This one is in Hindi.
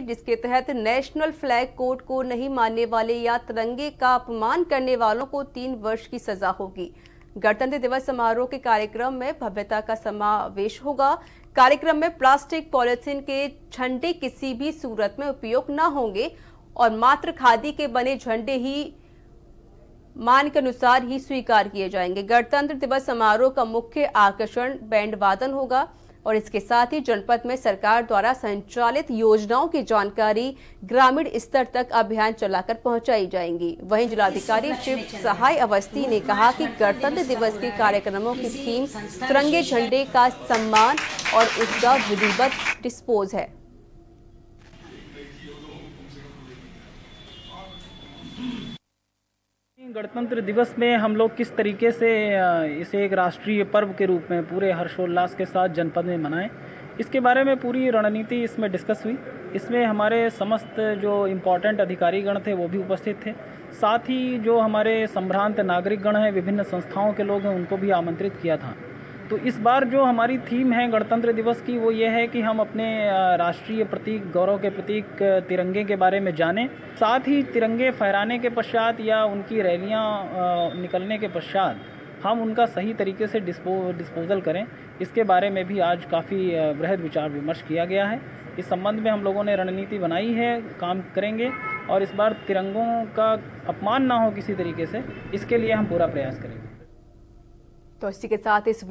जिसके तहत नेशनल फ्लैग कोड को नहीं मानने वाले या तिरंगे का अपमान करने वालों को तीन वर्ष की सजा होगी। गणतंत्र दिवस समारोह के कार्यक्रम में भव्यता का समावेश होगा। कार्यक्रम में प्लास्टिक पॉलिथीन के झंडे किसी भी सूरत में उपयोग न होंगे और मात्र खादी के बने झंडे ही मान के अनुसार ही स्वीकार किए जाएँगे। गणतंत्र दिवस समारोह का मुख्य आकर्षण बैंड वादन होगा। और इसके साथ ही जनपद में सरकार द्वारा संचालित योजनाओं की जानकारी ग्रामीण स्तर तक अभियान चलाकर पहुंचाई जाएँगी। वहीं जिलाधिकारी शिव सहाय अवस्थी ने कहा कि गणतंत्र दिवस के कार्यक्रमों की थीम तिरंगे झंडे का सम्मान और उसका विधिवत डिस्पोज है। गणतंत्र दिवस में हम लोग किस तरीके से इसे एक राष्ट्रीय पर्व के रूप में पूरे हर्षोल्लास के साथ जनपद में मनाएँ। इसके बारे में पूरी रणनीति इसमें डिस्कस हुई। इसमें हमारे समस्त जो इम्पोर्टेंट अधिकारीगण थे, वो भी उपस्थित थे। साथ ही जो हमारे संभ्रांत नागरिकगण हैं, विभिन्न संस्थाओं के लोग हैं, उनको भी आमंत्रित किया था। तो इस बार जो हमारी थीम है गणतंत्र दिवस की, वो ये है कि हम अपने राष्ट्रीय प्रतीक, गौरव के प्रतीक तिरंगे के बारे में जानें। साथ ही तिरंगे फहराने के पश्चात या उनकी रैलियाँ निकलने के पश्चात हम उनका सही तरीके से डिस्पो, डिस्पोजल करें। इसके बारे में भी आज काफ़ी बृहद विचार विमर्श किया गया है। इस संबंध में हम लोगों ने रणनीति बनाई है, काम करेंगे और इस बार तिरंगों का अपमान ना हो किसी तरीके से, इसके लिए हम पूरा प्रयास करेंगे। तो इसी के साथ इस